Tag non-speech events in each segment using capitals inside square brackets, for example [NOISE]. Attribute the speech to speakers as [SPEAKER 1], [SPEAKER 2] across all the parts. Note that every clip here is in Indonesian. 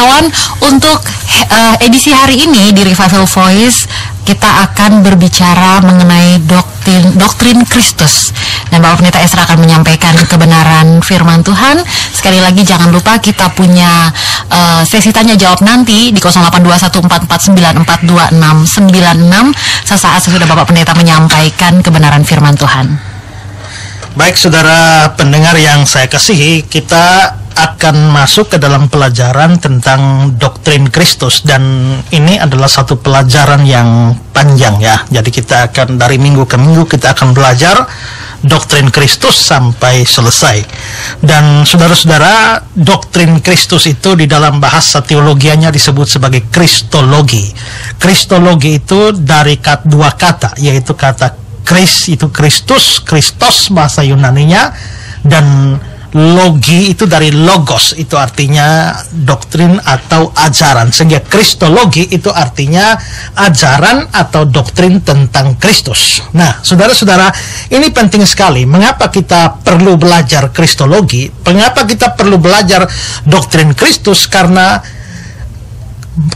[SPEAKER 1] kawan, untuk uh, edisi hari ini di Revival Voice kita akan berbicara mengenai doktrin doktrin Kristus dan Bapak Pendeta Esra akan menyampaikan kebenaran firman Tuhan. Sekali lagi jangan lupa kita punya uh, sesi tanya jawab nanti di 082144942696 sesaat sesudah Bapak Pendeta menyampaikan kebenaran firman Tuhan.
[SPEAKER 2] Baik saudara pendengar yang saya kasihi, kita akan masuk ke dalam pelajaran tentang doktrin Kristus dan ini adalah satu pelajaran yang panjang ya. Jadi kita akan dari minggu ke minggu kita akan belajar doktrin Kristus sampai selesai. Dan saudara-saudara, doktrin Kristus itu di dalam bahasa teologianya disebut sebagai kristologi. Kristologi itu dari kat, dua kata, yaitu kata Kris itu Kristus, Kristos bahasa Yunaninya dan logi itu dari logos itu artinya doktrin atau ajaran sehingga kristologi itu artinya ajaran atau doktrin tentang Kristus. Nah, saudara-saudara, ini penting sekali. Mengapa kita perlu belajar kristologi? Mengapa kita perlu belajar doktrin Kristus? Karena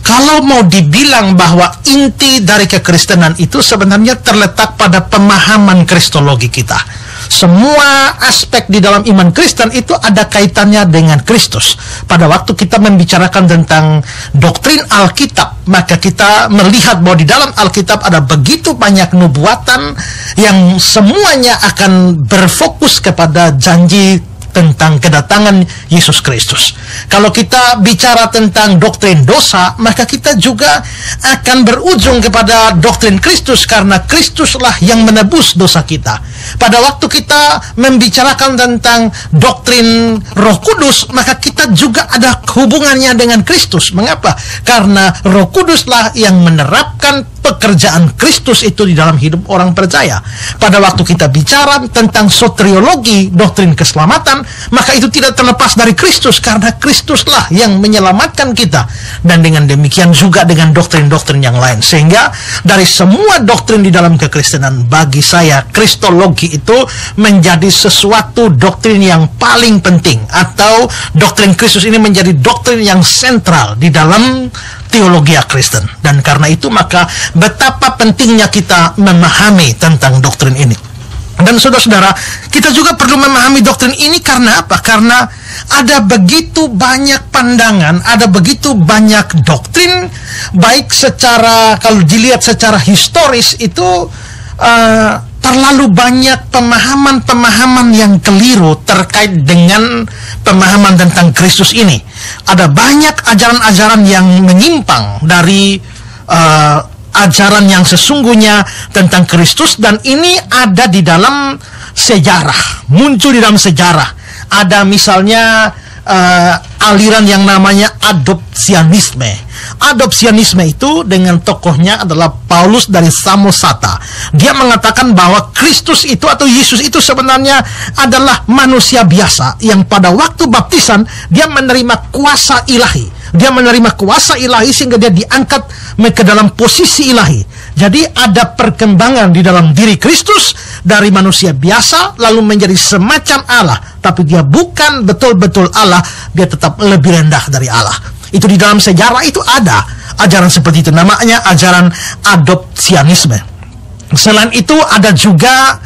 [SPEAKER 2] kalau mau dibilang bahwa inti dari kekristenan itu sebenarnya terletak pada pemahaman kristologi kita. Semua aspek di dalam iman Kristen itu ada kaitannya dengan Kristus. Pada waktu kita membicarakan tentang doktrin Alkitab, maka kita melihat bahwa di dalam Alkitab ada begitu banyak nubuatan yang semuanya akan berfokus kepada janji tentang kedatangan Yesus Kristus. Kalau kita bicara tentang doktrin dosa, maka kita juga akan berujung kepada doktrin Kristus karena Kristuslah yang menebus dosa kita. Pada waktu kita membicarakan tentang doktrin Roh Kudus, maka kita juga ada hubungannya dengan Kristus. Mengapa? Karena Roh Kuduslah yang menerapkan pekerjaan Kristus itu di dalam hidup orang percaya. Pada waktu kita bicara tentang soteriologi, doktrin keselamatan, maka itu tidak terlepas dari Kristus karena Kristuslah yang menyelamatkan kita. Dan dengan demikian juga dengan doktrin-doktrin yang lain. Sehingga dari semua doktrin di dalam kekristenan bagi saya kristologi itu menjadi sesuatu doktrin yang paling penting atau doktrin Kristus ini menjadi doktrin yang sentral di dalam teologi Kristen. Dan karena itu maka betapa pentingnya kita memahami tentang doktrin ini. Dan saudara-saudara, kita juga perlu memahami doktrin ini karena apa? Karena ada begitu banyak pandangan, ada begitu banyak doktrin, baik secara kalau dilihat secara historis itu uh, terlalu banyak pemahaman-pemahaman yang keliru terkait dengan pemahaman tentang Kristus ini. Ada banyak ajaran-ajaran yang menyimpang dari uh, ajaran yang sesungguhnya tentang Kristus dan ini ada di dalam sejarah, muncul di dalam sejarah. Ada misalnya uh, aliran yang namanya adopsianisme. Adopsianisme itu dengan tokohnya adalah Paulus dari Samosata. Dia mengatakan bahwa Kristus itu atau Yesus itu sebenarnya adalah manusia biasa yang pada waktu baptisan dia menerima kuasa ilahi. Dia menerima kuasa ilahi sehingga dia diangkat ke dalam posisi ilahi. Jadi ada perkembangan di dalam diri Kristus dari manusia biasa lalu menjadi semacam Allah, tapi dia bukan betul-betul Allah, dia tetap lebih rendah dari Allah. Itu di dalam sejarah itu ada ajaran seperti itu namanya ajaran adopsianisme. Selain itu ada juga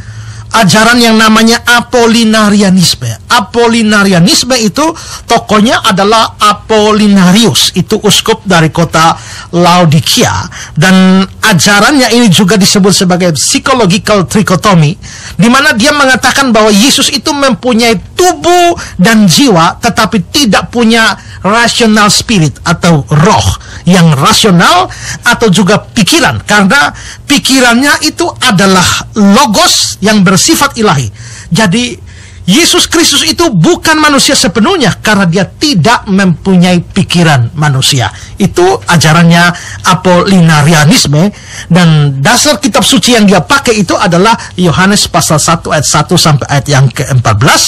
[SPEAKER 2] ajaran yang namanya Apolinarianisme. Apolinarianisme itu tokonya adalah Apollinarius, itu uskup dari kota Laodikia. Dan ajarannya ini juga disebut sebagai psychological trichotomy di mana dia mengatakan bahwa Yesus itu mempunyai tubuh dan jiwa tetapi tidak punya rational spirit atau roh yang rasional atau juga pikiran. Karena pikirannya itu adalah logos yang bersifat ilahi. Jadi Yesus Kristus itu bukan manusia sepenuhnya karena dia tidak mempunyai pikiran manusia. Itu ajarannya Apollinarianisme dan dasar kitab suci yang dia pakai itu adalah Yohanes pasal 1 ayat 1 sampai ayat yang ke-14.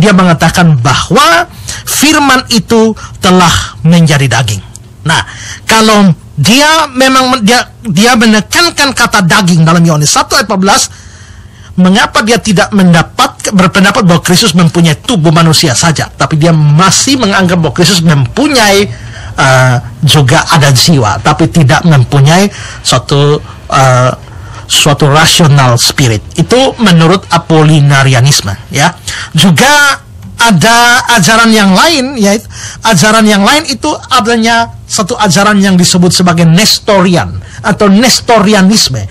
[SPEAKER 2] Dia mengatakan bahwa firman itu telah menjadi daging. Nah, kalau dia memang dia dia menekankan kata daging dalam Yohanes 1 ayat 14 mengapa dia tidak mendapat berpendapat bahwa Kristus mempunyai tubuh manusia saja, tapi dia masih menganggap bahwa Kristus mempunyai uh, juga ada jiwa, tapi tidak mempunyai suatu uh, suatu rasional spirit. Itu menurut Apollinarianisme, ya. Juga ada ajaran yang lain yaitu ajaran yang lain itu adanya satu ajaran yang disebut sebagai Nestorian atau Nestorianisme.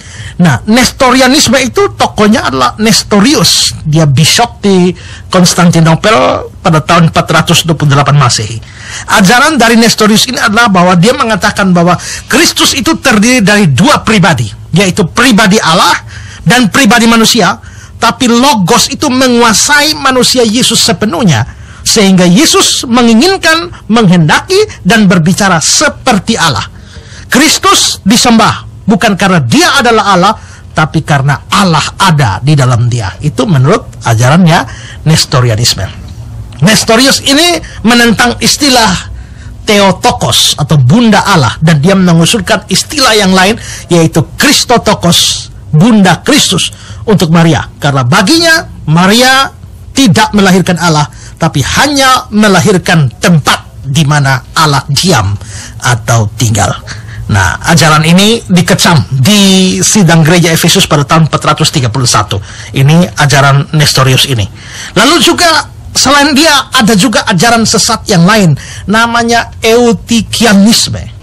[SPEAKER 2] Nah, Nestorianisme itu tokohnya adalah Nestorius. Dia bishop di Konstantinopel pada tahun 428 Masehi. Ajaran dari Nestorius ini adalah bahwa dia mengatakan bahwa Kristus itu terdiri dari dua pribadi, yaitu pribadi Allah dan pribadi manusia tapi logos itu menguasai manusia Yesus sepenuhnya sehingga Yesus menginginkan, menghendaki dan berbicara seperti Allah. Kristus disembah bukan karena dia adalah Allah, tapi karena Allah ada di dalam dia. Itu menurut ajarannya Nestorianisme. Nestorius ini menentang istilah Theotokos atau Bunda Allah dan dia mengusulkan istilah yang lain yaitu Christotokos, Bunda Kristus untuk Maria karena baginya Maria tidak melahirkan Allah tapi hanya melahirkan tempat di mana Allah diam atau tinggal. Nah, ajaran ini dikecam di sidang gereja Efesus pada tahun 431. Ini ajaran Nestorius ini. Lalu juga selain dia ada juga ajaran sesat yang lain namanya Eutikianisme.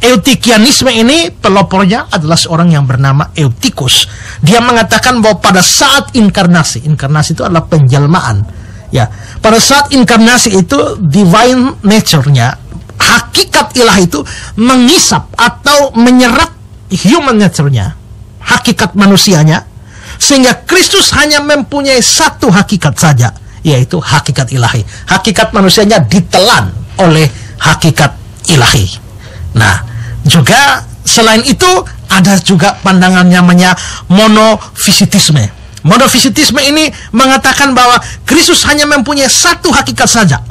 [SPEAKER 2] Eutikianisme ini pelopornya adalah seorang yang bernama Eutikus. Dia mengatakan bahwa pada saat inkarnasi, inkarnasi itu adalah penjelmaan. Ya, pada saat inkarnasi itu divine nature-nya, hakikat ilah itu mengisap atau menyerap human nature-nya, hakikat manusianya, sehingga Kristus hanya mempunyai satu hakikat saja, yaitu hakikat ilahi. Hakikat manusianya ditelan oleh hakikat ilahi. Nah, juga selain itu ada juga pandangan namanya monofisitisme. Monofisitisme ini mengatakan bahwa Kristus hanya mempunyai satu hakikat saja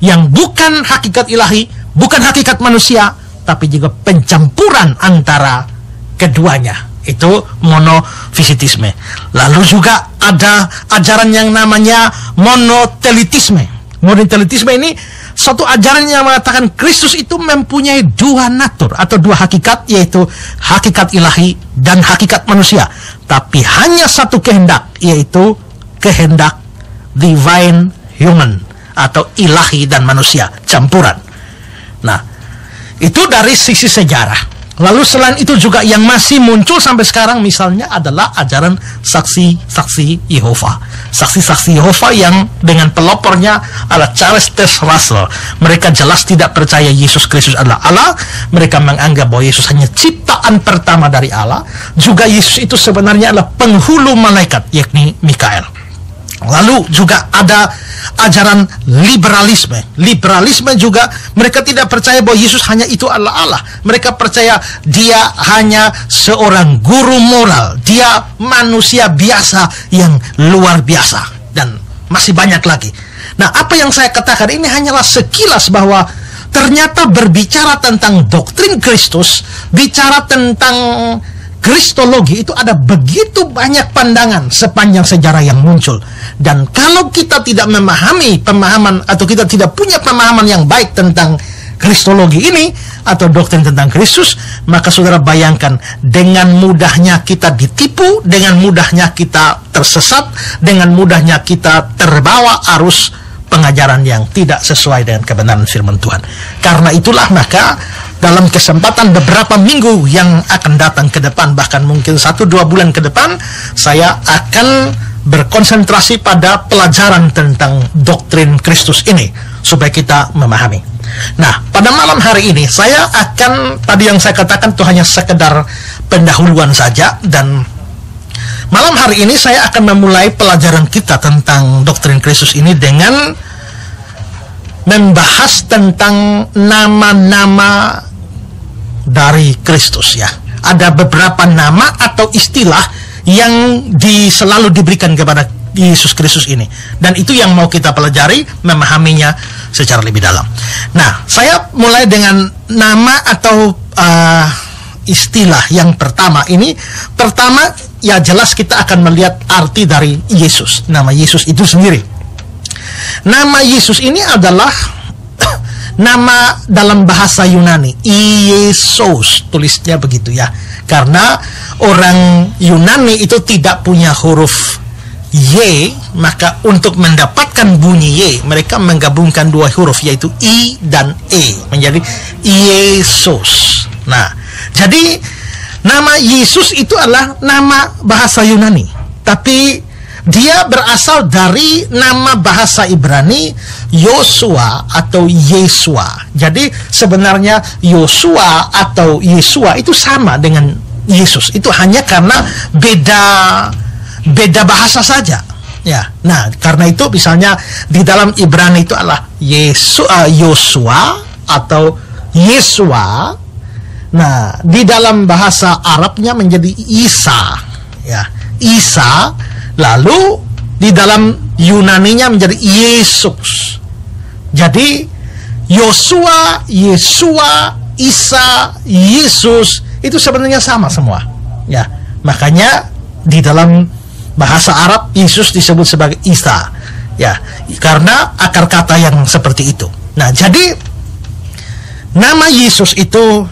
[SPEAKER 2] yang bukan hakikat ilahi, bukan hakikat manusia, tapi juga pencampuran antara keduanya. Itu monofisitisme. Lalu juga ada ajaran yang namanya monotelitisme. Monotelitisme ini satu ajaran yang mengatakan Kristus itu mempunyai dua natur atau dua hakikat yaitu hakikat ilahi dan hakikat manusia. Tapi hanya satu kehendak yaitu kehendak divine human atau ilahi dan manusia campuran. Nah itu dari sisi sejarah Lalu selain itu juga yang masih muncul sampai sekarang misalnya adalah ajaran saksi-saksi Yehova. Saksi-saksi Yehova yang dengan pelopornya adalah Charles Tess Russell. Mereka jelas tidak percaya Yesus Kristus adalah Allah. Mereka menganggap bahwa Yesus hanya ciptaan pertama dari Allah. Juga Yesus itu sebenarnya adalah penghulu malaikat yakni Mikael. Lalu juga ada ajaran liberalisme. Liberalisme juga mereka tidak percaya bahwa Yesus hanya itu adalah Allah. Mereka percaya dia hanya seorang guru moral. Dia manusia biasa yang luar biasa dan masih banyak lagi. Nah, apa yang saya katakan ini hanyalah sekilas bahwa ternyata berbicara tentang doktrin Kristus, bicara tentang Kristologi itu ada begitu banyak pandangan sepanjang sejarah yang muncul. Dan kalau kita tidak memahami pemahaman atau kita tidak punya pemahaman yang baik tentang Kristologi ini atau doktrin tentang Kristus, maka saudara bayangkan dengan mudahnya kita ditipu, dengan mudahnya kita tersesat, dengan mudahnya kita terbawa arus pengajaran yang tidak sesuai dengan kebenaran firman Tuhan. Karena itulah maka dalam kesempatan beberapa minggu yang akan datang ke depan bahkan mungkin satu dua bulan ke depan saya akan berkonsentrasi pada pelajaran tentang doktrin Kristus ini supaya kita memahami. Nah, pada malam hari ini saya akan tadi yang saya katakan itu hanya sekedar pendahuluan saja dan malam hari ini saya akan memulai pelajaran kita tentang doktrin Kristus ini dengan membahas tentang nama-nama dari Kristus ya. Ada beberapa nama atau istilah yang di, selalu diberikan kepada Yesus Kristus ini. Dan itu yang mau kita pelajari, memahaminya secara lebih dalam. Nah, saya mulai dengan nama atau uh, istilah yang pertama ini. Pertama, ya jelas kita akan melihat arti dari Yesus. Nama Yesus itu sendiri. Nama Yesus ini adalah nama dalam bahasa Yunani Iesus tulisnya begitu ya. Karena orang Yunani itu tidak punya huruf Y maka untuk mendapatkan bunyi Y mereka menggabungkan dua huruf yaitu I dan E. Menjadi Yesus nah jadi nama Yesus itu adalah nama bahasa Yunani. Tapi dia berasal dari nama bahasa Ibrani Yosua atau Yesua. Jadi sebenarnya Yosua atau Yesua itu sama dengan Yesus. Itu hanya karena beda beda bahasa saja. Ya. Nah, karena itu misalnya di dalam Ibrani itu adalah Yesu uh, Yosua atau Yesua. Nah, di dalam bahasa Arabnya menjadi Isa. Ya. Isa Lalu di dalam Yunaninya menjadi Yesus. Jadi Yosua, Yesua, Isa, Yesus itu sebenarnya sama semua. Ya, makanya di dalam bahasa Arab Yesus disebut sebagai Isa. Ya, karena akar kata yang seperti itu. Nah, jadi nama Yesus itu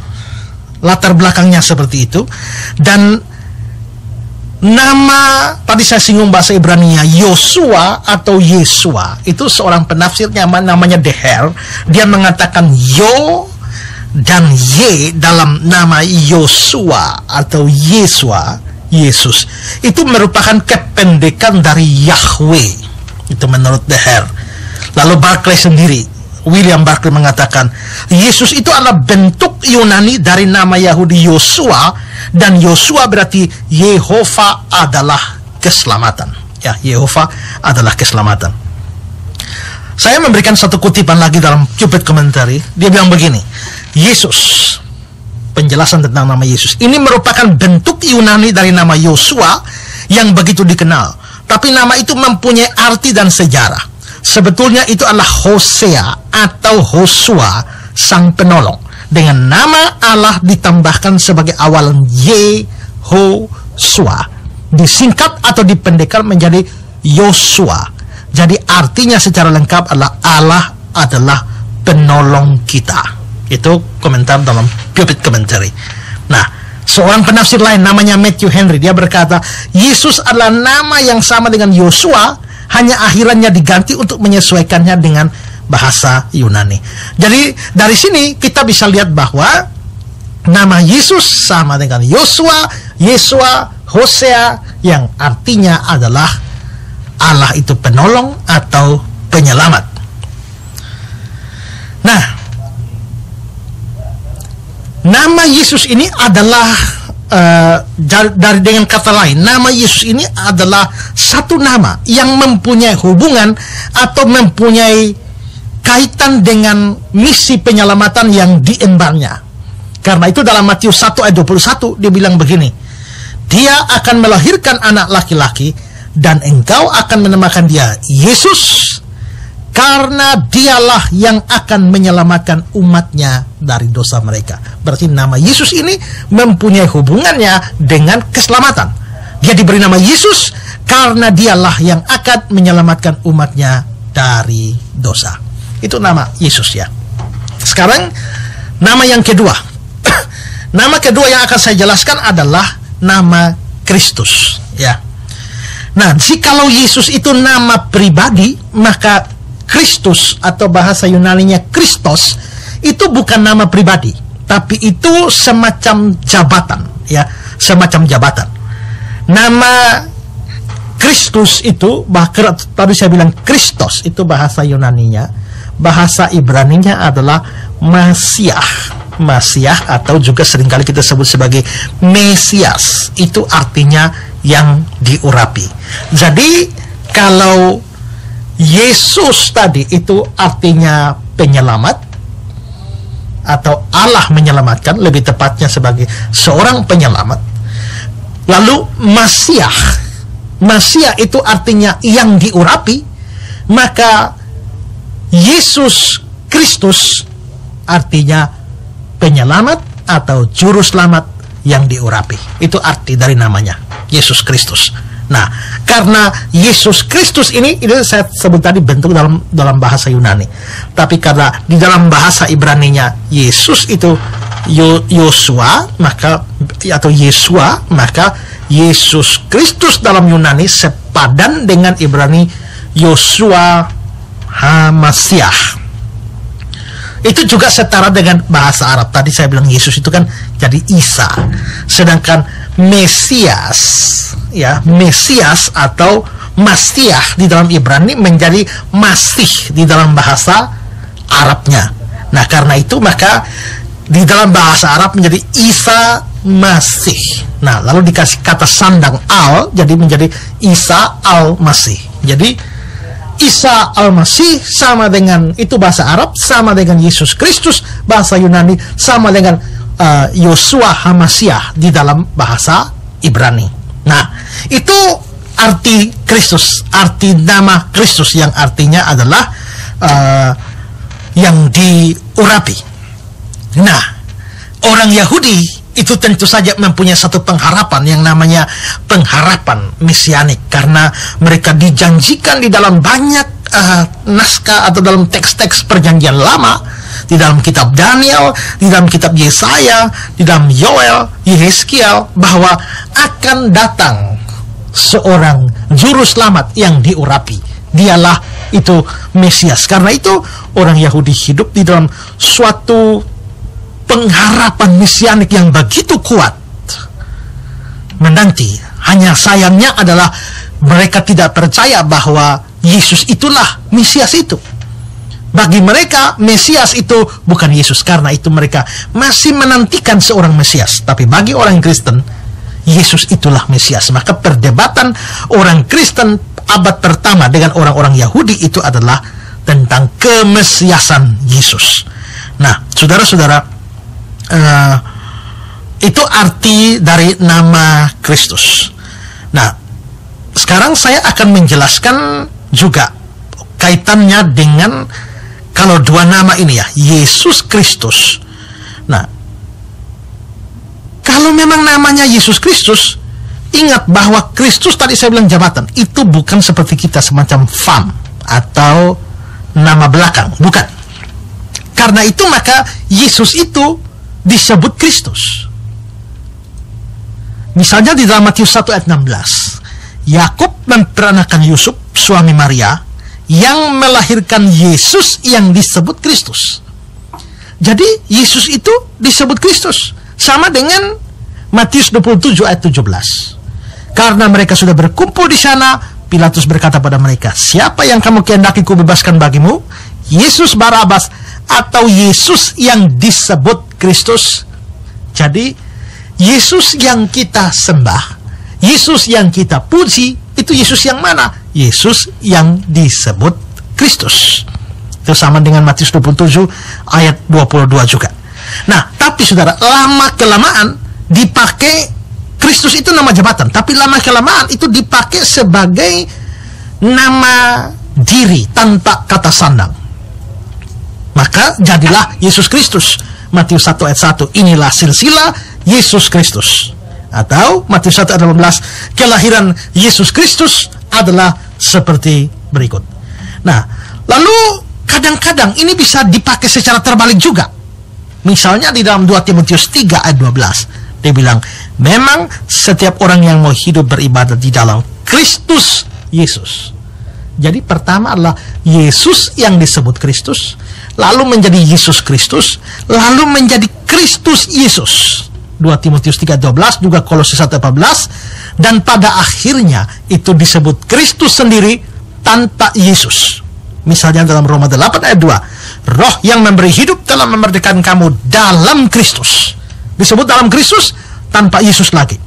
[SPEAKER 2] latar belakangnya seperti itu dan nama tadi saya singgung bahasa Ibrani-nya Yosua atau Yesua. Itu seorang penafsirnya namanya Deher dia mengatakan Yo dan Y dalam nama Yosua atau Yesua Yesus. Itu merupakan kependekan dari Yahweh. Itu menurut Deher lalu Barclay sendiri William Barclay mengatakan Yesus itu adalah bentuk Yunani dari nama Yahudi Yosua dan Yosua berarti Yehova adalah keselamatan. Ya, Yehova adalah keselamatan. Saya memberikan satu kutipan lagi dalam Cupid Commentary. Dia bilang begini, Yesus penjelasan tentang nama Yesus. Ini merupakan bentuk Yunani dari nama Yosua yang begitu dikenal. Tapi nama itu mempunyai arti dan sejarah. Sebetulnya itu adalah Hosea atau Hosua sang penolong. Dengan nama Allah ditambahkan sebagai awalan Yehosua. Disingkat atau dipendekkan menjadi Yosua. Jadi artinya secara lengkap adalah Allah adalah penolong kita. Itu komentar dalam Pulpit Commentary. Nah, seorang penafsir lain namanya Matthew Henry dia berkata, Yesus adalah nama yang sama dengan Yosua hanya akhirannya diganti untuk menyesuaikannya dengan bahasa Yunani. Jadi dari sini kita bisa lihat bahwa nama Yesus sama dengan Yosua, Yesua, Hosea yang artinya adalah Allah itu penolong atau penyelamat. Nah, nama Yesus ini adalah dari, dari dengan kata lain, nama Yesus ini adalah satu nama yang mempunyai hubungan atau mempunyai kaitan dengan misi penyelamatan yang diembarnya. Karena itu dalam Matius 1 ayat 21 dia bilang begini, dia akan melahirkan anak laki-laki dan engkau akan menamakan dia Yesus karena dialah yang akan menyelamatkan umatnya dari dosa mereka. Berarti nama Yesus ini mempunyai hubungannya dengan keselamatan. Dia diberi nama Yesus karena dialah yang akan menyelamatkan umatnya dari dosa. Itu nama Yesus ya. Sekarang nama yang kedua. [CLEARS THROAT] nama kedua yang akan saya jelaskan adalah nama Kristus ya. Nah, jikalau Yesus itu nama pribadi, maka Kristus atau bahasa Yunaninya Kristos itu bukan nama pribadi, tapi itu semacam jabatan, ya, semacam jabatan. Nama Kristus itu bahkan tadi saya bilang Kristos itu bahasa Yunaninya, bahasa Ibraninya adalah Masiah. Masiah atau juga sering kali kita sebut sebagai Mesias. Itu artinya yang diurapi. Jadi kalau Yesus tadi itu artinya penyelamat atau Allah menyelamatkan lebih tepatnya sebagai seorang penyelamat. Lalu Masiah. Masiah itu artinya yang diurapi maka Yesus Kristus artinya penyelamat atau juru selamat yang diurapi. Itu arti dari namanya Yesus Kristus Nah, karena Yesus Kristus ini itu saya sebut tadi bentuk dalam dalam bahasa Yunani. Tapi karena di dalam bahasa Ibrani-nya Yesus itu Yo- Yosua, maka atau Yesua, maka Yesus Kristus dalam Yunani sepadan dengan Ibrani Yosua Hamasiah itu juga setara dengan bahasa Arab. Tadi saya bilang Yesus itu kan jadi Isa. Sedangkan Mesias ya, Mesias atau Masiah di dalam Ibrani menjadi Masih di dalam bahasa Arabnya. Nah, karena itu maka di dalam bahasa Arab menjadi Isa Masih. Nah, lalu dikasih kata sandang al jadi menjadi Isa al-Masih. Jadi Isa Al-Masih sama dengan itu bahasa Arab sama dengan Yesus Kristus bahasa Yunani sama dengan uh, Yosua Hamasiah di dalam bahasa Ibrani. Nah, itu arti Kristus, arti nama Kristus yang artinya adalah uh, yang diurapi. Nah, orang Yahudi itu tentu saja mempunyai satu pengharapan yang namanya pengharapan mesianik karena mereka dijanjikan di dalam banyak uh, naskah atau dalam teks-teks perjanjian lama di dalam kitab Daniel, di dalam kitab Yesaya, di dalam Yoel, Yeskiel bahwa akan datang seorang juru selamat yang diurapi. Dialah itu Mesias. Karena itu orang Yahudi hidup di dalam suatu pengharapan mesianik yang begitu kuat menanti. Hanya sayangnya adalah mereka tidak percaya bahwa Yesus itulah Mesias itu. Bagi mereka, Mesias itu bukan Yesus. Karena itu mereka masih menantikan seorang Mesias. Tapi bagi orang Kristen, Yesus itulah Mesias. Maka perdebatan orang Kristen abad pertama dengan orang-orang Yahudi itu adalah tentang kemesiasan Yesus. Nah, saudara-saudara, uh, itu arti dari nama Kristus. Nah, sekarang saya akan menjelaskan juga kaitannya dengan kalau dua nama ini ya, Yesus Kristus. Nah, kalau memang namanya Yesus Kristus, ingat bahwa Kristus tadi saya bilang jabatan, itu bukan seperti kita semacam fam atau nama belakang, bukan. Karena itu maka Yesus itu disebut Kristus. Misalnya di dalam Matius 1 ayat 16, Yakub memperanakan Yusuf, suami Maria, yang melahirkan Yesus yang disebut Kristus. Jadi Yesus itu disebut Kristus sama dengan Matius 27 ayat 17. Karena mereka sudah berkumpul di sana, Pilatus berkata pada mereka, "Siapa yang kamu kehendaki ku bebaskan bagimu? Yesus Barabas atau Yesus yang disebut Kristus?" Jadi Yesus yang kita sembah, Yesus yang kita puji, itu Yesus yang mana? Yesus yang disebut Kristus. Itu sama dengan Matius 27 ayat 22 juga. Nah, tapi saudara, lama kelamaan dipakai Kristus itu nama jabatan, tapi lama kelamaan itu dipakai sebagai nama diri tanpa kata sandang. Maka jadilah Yesus Kristus. Matius 1 ayat 1 inilah silsilah Yesus Kristus. Atau Matius 1 ayat 18 kelahiran Yesus Kristus adalah seperti berikut. Nah, lalu kadang-kadang ini bisa dipakai secara terbalik juga. Misalnya di dalam 2 Timotius 3 ayat 12 dia bilang, memang setiap orang yang mau hidup beribadat di dalam Kristus Yesus. Jadi pertama adalah Yesus yang disebut Kristus, lalu menjadi Yesus Kristus, lalu menjadi Kristus Yesus. 2 Timotius 3:12 juga Kolose 1:14 dan pada akhirnya itu disebut Kristus sendiri tanpa Yesus. Misalnya dalam Roma 8 ayat 2, roh yang memberi hidup telah memerdekakan kamu dalam Kristus. Disebut dalam Kristus tanpa Yesus lagi.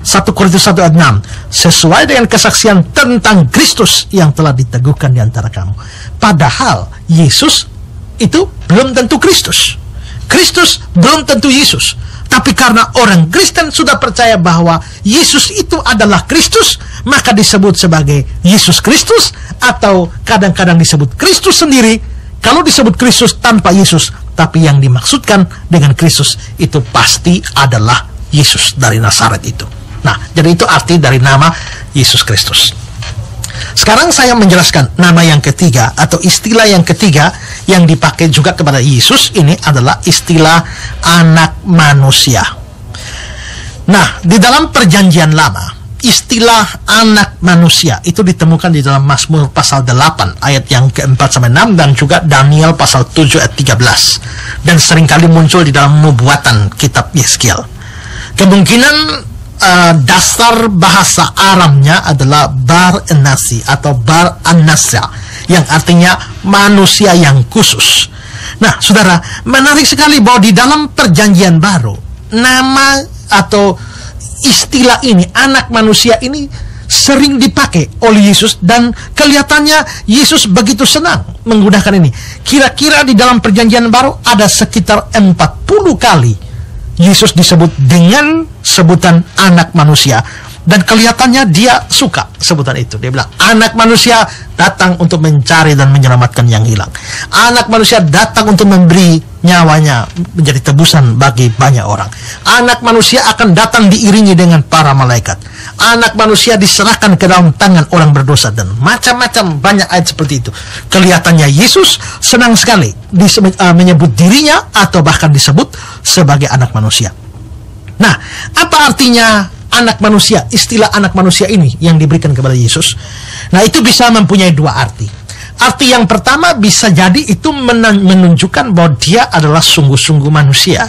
[SPEAKER 2] 1 Korintus 1 ayat 6 sesuai dengan kesaksian tentang Kristus yang telah diteguhkan di antara kamu. Padahal Yesus itu belum tentu Kristus. Kristus belum tentu Yesus. Tapi karena orang Kristen sudah percaya bahwa Yesus itu adalah Kristus, maka disebut sebagai Yesus Kristus atau kadang-kadang disebut Kristus sendiri. Kalau disebut Kristus tanpa Yesus, tapi yang dimaksudkan dengan Kristus itu pasti adalah Yesus dari Nazaret itu. Nah, jadi itu arti dari nama Yesus Kristus. Sekarang saya menjelaskan nama yang ketiga atau istilah yang ketiga yang dipakai juga kepada Yesus ini adalah istilah anak manusia. Nah, di dalam perjanjian lama, istilah anak manusia itu ditemukan di dalam Mazmur pasal 8 ayat yang keempat sampai 6 dan juga Daniel pasal 7 ayat 13 dan sering kali muncul di dalam nubuatan kitab Yeskiel. Kemungkinan uh, dasar bahasa Aramnya adalah bar enasi atau bar anasya yang artinya manusia yang khusus. Nah, saudara, menarik sekali bahwa di dalam perjanjian baru nama atau istilah ini anak manusia ini sering dipakai oleh Yesus dan kelihatannya Yesus begitu senang menggunakan ini. Kira-kira di dalam perjanjian baru ada sekitar 40 kali Yesus disebut dengan sebutan anak manusia dan kelihatannya dia suka sebutan itu. Dia bilang, anak manusia datang untuk mencari dan menyelamatkan yang hilang. Anak manusia datang untuk memberi nyawanya menjadi tebusan bagi banyak orang. Anak manusia akan datang diiringi dengan para malaikat. Anak manusia diserahkan ke dalam tangan orang berdosa dan macam-macam banyak ayat seperti itu. Kelihatannya Yesus senang sekali uh, menyebut dirinya atau bahkan disebut sebagai anak manusia. Nah, apa artinya anak manusia, istilah anak manusia ini yang diberikan kepada Yesus. Nah, itu bisa mempunyai dua arti. Arti yang pertama bisa jadi itu menunjukkan bahwa dia adalah sungguh-sungguh manusia.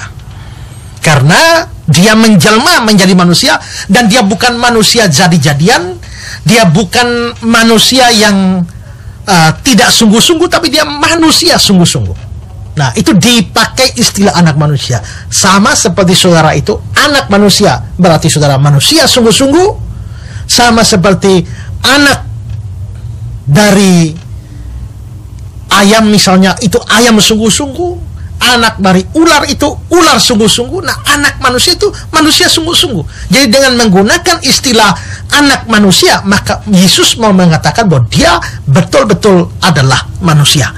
[SPEAKER 2] Karena dia menjelma menjadi manusia dan dia bukan manusia jadi-jadian, dia bukan manusia yang uh, tidak sungguh-sungguh tapi dia manusia sungguh-sungguh. Nah, itu dipakai istilah anak manusia. Sama seperti saudara itu anak manusia, berarti saudara manusia sungguh-sungguh. Sama seperti anak dari ayam misalnya itu ayam sungguh-sungguh. Anak dari ular itu ular sungguh-sungguh. Nah, anak manusia itu manusia sungguh-sungguh. Jadi dengan menggunakan istilah anak manusia, maka Yesus mau mengatakan bahwa dia betul-betul adalah manusia.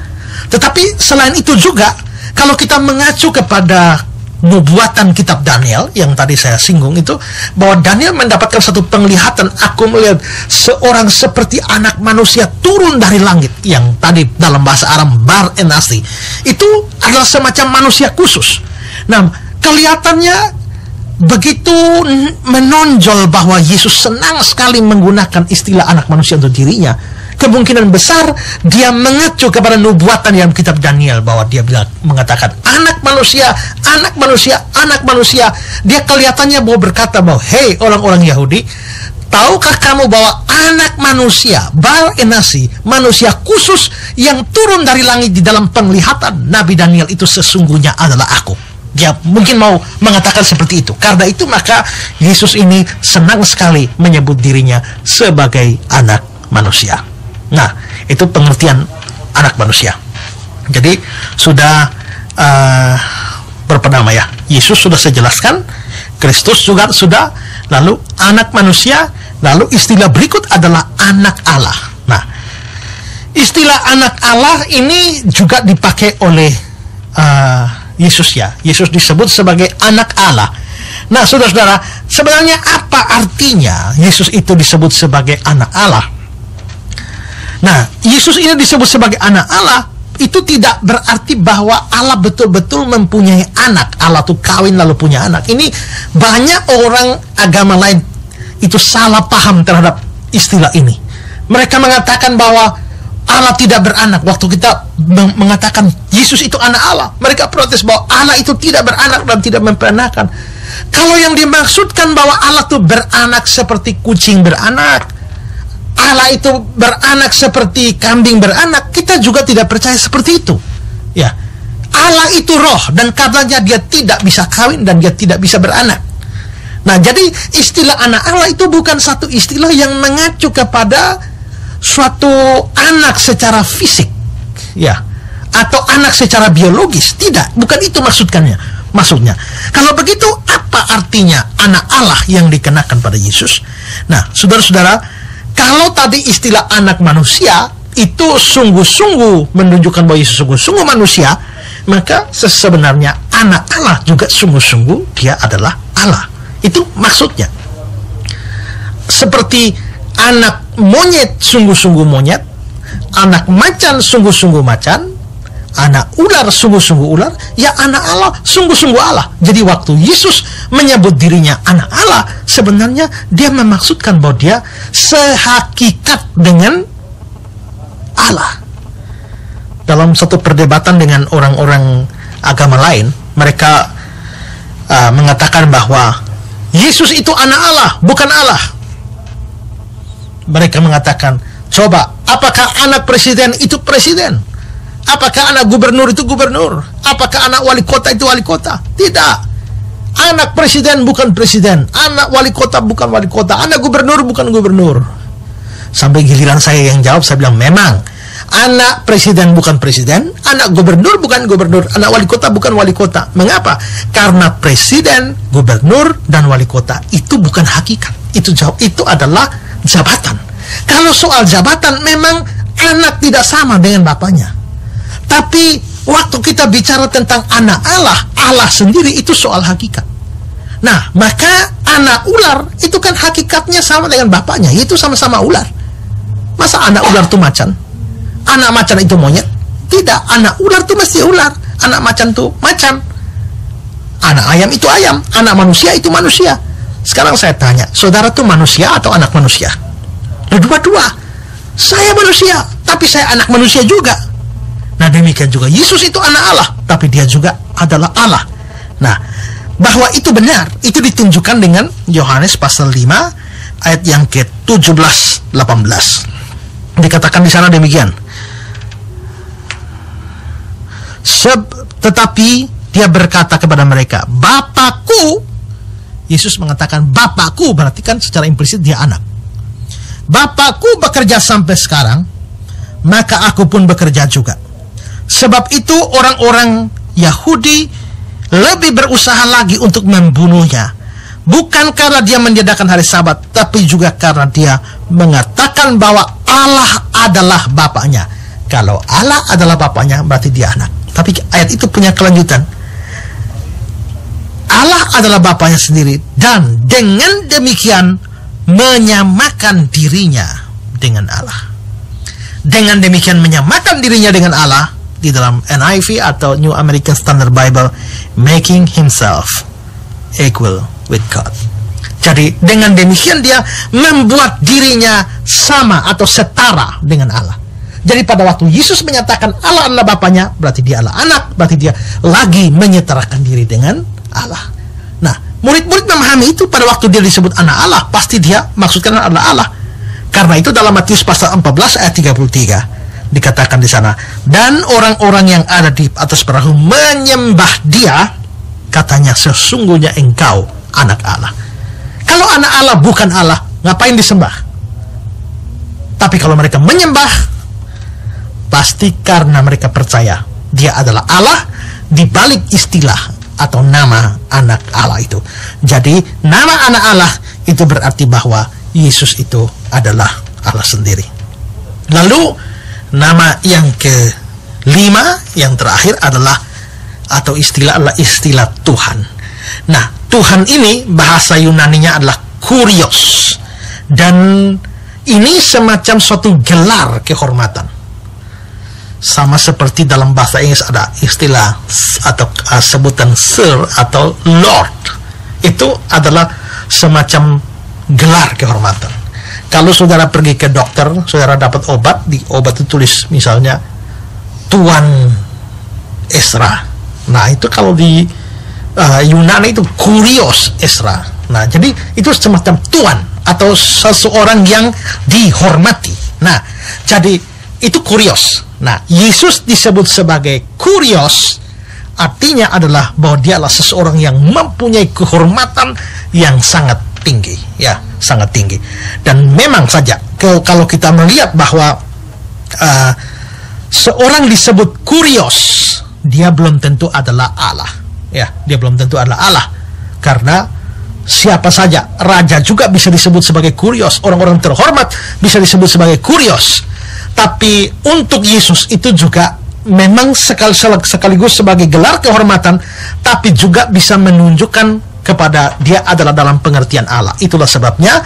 [SPEAKER 2] Tetapi selain itu juga kalau kita mengacu kepada nubuatan kitab Daniel yang tadi saya singgung itu bahwa Daniel mendapatkan satu penglihatan aku melihat seorang seperti anak manusia turun dari langit yang tadi dalam bahasa Aram bar enasi itu adalah semacam manusia khusus. Nah, kelihatannya begitu menonjol bahwa Yesus senang sekali menggunakan istilah anak manusia untuk dirinya kemungkinan besar dia mengacu kepada nubuatan yang kitab Daniel bahwa dia mengatakan anak manusia, anak manusia, anak manusia. Dia kelihatannya mau berkata bahwa hei orang-orang Yahudi, tahukah kamu bahwa anak manusia, Bal Enasi, manusia khusus yang turun dari langit di dalam penglihatan Nabi Daniel itu sesungguhnya adalah aku. Dia mungkin mau mengatakan seperti itu. Karena itu maka Yesus ini senang sekali menyebut dirinya sebagai anak manusia. Nah, itu pengertian anak manusia. Jadi sudah uh, berapa nama ya? Yesus sudah saya jelaskan, Kristus juga sudah, lalu anak manusia, lalu istilah berikut adalah anak Allah. Nah, istilah anak Allah ini juga dipakai oleh uh, Yesus ya. Yesus disebut sebagai anak Allah. Nah, saudara-saudara, sebenarnya apa artinya Yesus itu disebut sebagai anak Allah? Nah, Yesus ini disebut sebagai anak Allah itu tidak berarti bahwa Allah betul-betul mempunyai anak. Allah tuh kawin lalu punya anak. Ini banyak orang agama lain itu salah paham terhadap istilah ini. Mereka mengatakan bahwa Allah tidak beranak. Waktu kita mengatakan Yesus itu anak Allah, mereka protes bahwa Allah itu tidak beranak dan tidak memperanakan. Kalau yang dimaksudkan bahwa Allah itu beranak seperti kucing beranak, Allah itu beranak seperti kambing beranak, kita juga tidak percaya seperti itu. Ya. Allah itu roh dan katanya dia tidak bisa kawin dan dia tidak bisa beranak. Nah, jadi istilah anak Allah itu bukan satu istilah yang mengacu kepada suatu anak secara fisik, ya, atau anak secara biologis. Tidak, bukan itu maksudnya. Maksudnya, kalau begitu apa artinya anak Allah yang dikenakan pada Yesus? Nah, saudara-saudara, kalau tadi istilah anak manusia itu sungguh-sungguh menunjukkan bahwa Yesus sungguh-sungguh manusia, maka sebenarnya anak Allah juga sungguh-sungguh dia adalah Allah. Itu maksudnya. seperti anak monyet sungguh-sungguh monyet, anak macan sungguh-sungguh macan, anak ular sungguh-sungguh ular, ya anak Allah sungguh-sungguh Allah. Jadi waktu Yesus menyebut dirinya anak Allah, sebenarnya dia memaksudkan bahwa dia sehakikat dengan Allah. Dalam satu perdebatan dengan orang-orang agama lain, mereka uh, mengatakan bahwa Yesus itu anak Allah, bukan Allah. Mereka mengatakan, coba, apakah anak presiden itu presiden? Apakah anak gubernur itu gubernur? Apakah anak wali kota itu wali kota? Tidak. Anak presiden bukan presiden, anak wali kota bukan wali kota, anak gubernur bukan gubernur. Sampai giliran saya yang jawab, saya bilang memang anak presiden bukan presiden, anak gubernur bukan gubernur, anak wali kota bukan wali kota. Mengapa? Karena presiden, gubernur, dan wali kota itu bukan hakikat. Itu jawab itu adalah jabatan. Kalau soal jabatan memang anak tidak sama dengan bapaknya. Tapi waktu kita bicara tentang anak Allah, Allah sendiri itu soal hakikat. Nah, maka anak ular itu kan hakikatnya sama dengan bapaknya, yaitu sama-sama ular. Masa anak ular itu macan? Anak macan itu monyet? Tidak, anak ular itu mesti ular. Anak macan itu macan. Anak ayam itu ayam, anak manusia itu manusia. Sekarang saya tanya, saudara itu manusia atau anak manusia? Dua-dua. Saya manusia, tapi saya anak manusia juga. Nah demikian juga Yesus itu anak Allah, tapi dia juga adalah Allah. Nah, bahwa itu benar, itu ditunjukkan dengan Yohanes pasal 5 ayat yang ke-17 18. Dikatakan di sana demikian. Seb, tetapi dia berkata kepada mereka, Bapakku, Yesus mengatakan Bapakku, berarti kan secara implisit dia anak. Bapakku bekerja sampai sekarang, maka aku pun bekerja juga. Sebab itu orang-orang Yahudi lebih berusaha lagi untuk membunuhnya. Bukan karena dia menjadikan hari sabat, tapi juga karena dia mengatakan bahwa Allah adalah bapaknya. Kalau Allah adalah bapaknya, berarti dia anak. Tapi ayat itu punya kelanjutan. Allah adalah bapaknya sendiri dan dengan demikian menyamakan dirinya dengan Allah. Dengan demikian menyamakan dirinya dengan Allah, di dalam NIV atau New American Standard Bible making himself equal with God. Jadi dengan demikian dia membuat dirinya sama atau setara dengan Allah. Jadi pada waktu Yesus menyatakan Allah adalah Bapaknya, berarti dia adalah anak, berarti dia lagi menyetarakan diri dengan Allah. Nah, murid-murid memahami itu pada waktu dia disebut anak Allah, pasti dia maksudkan adalah Allah. Karena itu dalam Matius pasal 14 ayat 33 dikatakan di sana dan orang-orang yang ada di atas perahu menyembah dia katanya sesungguhnya engkau anak Allah kalau anak Allah bukan Allah ngapain disembah tapi kalau mereka menyembah pasti karena mereka percaya dia adalah Allah di balik istilah atau nama anak Allah itu jadi nama anak Allah itu berarti bahwa Yesus itu adalah Allah sendiri lalu Nama yang kelima, yang terakhir adalah atau istilah adalah istilah Tuhan. Nah, Tuhan ini bahasa Yunaninya adalah kurios dan ini semacam suatu gelar kehormatan. Sama seperti dalam bahasa Inggris ada istilah atau uh, sebutan sir atau lord. Itu adalah semacam gelar kehormatan. Kalau saudara pergi ke dokter, saudara dapat obat, di obat itu tulis misalnya Tuan Esra. Nah, itu kalau di uh, Yunani itu Kurios Esra. Nah, jadi itu semacam tuan atau seseorang yang dihormati. Nah, jadi itu kurios. Nah, Yesus disebut sebagai kurios artinya adalah bahwa dia adalah seseorang yang mempunyai kehormatan yang sangat tinggi, ya sangat tinggi. Dan memang saja kalau kita melihat bahwa uh, seorang disebut kurios, dia belum tentu adalah Allah, ya dia belum tentu adalah Allah karena siapa saja raja juga bisa disebut sebagai kurios, orang-orang terhormat bisa disebut sebagai kurios. Tapi untuk Yesus itu juga memang sekaligus sebagai gelar kehormatan, tapi juga bisa menunjukkan kepada dia adalah dalam pengertian Allah. Itulah sebabnya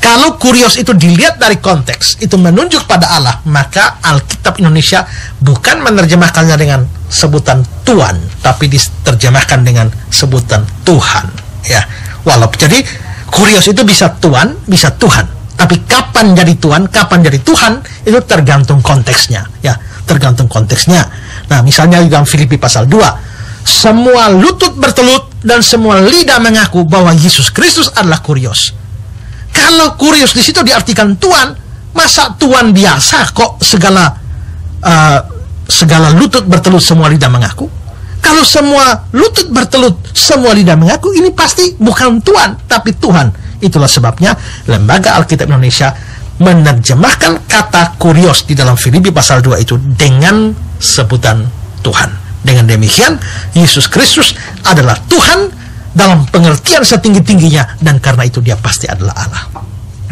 [SPEAKER 2] kalau kurios itu dilihat dari konteks itu menunjuk pada Allah, maka Alkitab Indonesia bukan menerjemahkannya dengan sebutan Tuhan, tapi diterjemahkan dengan sebutan Tuhan. Ya, walaupun jadi kurios itu bisa Tuhan, bisa Tuhan. Tapi kapan jadi Tuhan, kapan jadi Tuhan itu tergantung konteksnya, ya, tergantung konteksnya. Nah, misalnya dalam Filipi pasal 2, semua lutut bertelut dan semua lidah mengaku bahwa Yesus Kristus adalah kurios. Kalau kurios di situ diartikan Tuhan, masa Tuhan biasa kok segala uh, segala lutut bertelut semua lidah mengaku? Kalau semua lutut bertelut semua lidah mengaku, ini pasti bukan Tuhan, tapi Tuhan. Itulah sebabnya Lembaga Alkitab Indonesia menerjemahkan kata kurios di dalam Filipi pasal 2 itu dengan sebutan Tuhan. Dengan demikian, Yesus Kristus adalah Tuhan dalam pengertian setinggi-tingginya dan karena itu dia pasti adalah Allah.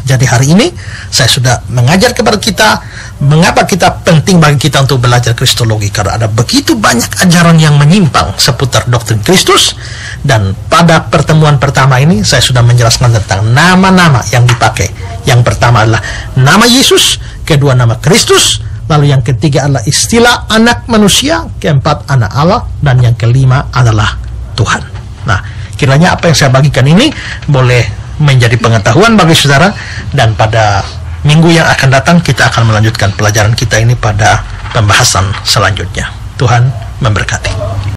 [SPEAKER 2] Jadi hari ini saya sudah mengajar kepada kita mengapa kita penting bagi kita untuk belajar kristologi karena ada begitu banyak ajaran yang menyimpang seputar doktrin Kristus dan pada pertemuan pertama ini saya sudah menjelaskan tentang nama-nama yang dipakai. Yang pertama adalah nama Yesus, kedua nama Kristus, lalu yang ketiga adalah istilah anak manusia, keempat anak Allah dan yang kelima adalah Tuhan. Nah, kiranya apa yang saya bagikan ini boleh menjadi pengetahuan bagi saudara dan pada minggu yang akan datang kita akan melanjutkan pelajaran kita ini pada pembahasan selanjutnya. Tuhan memberkati.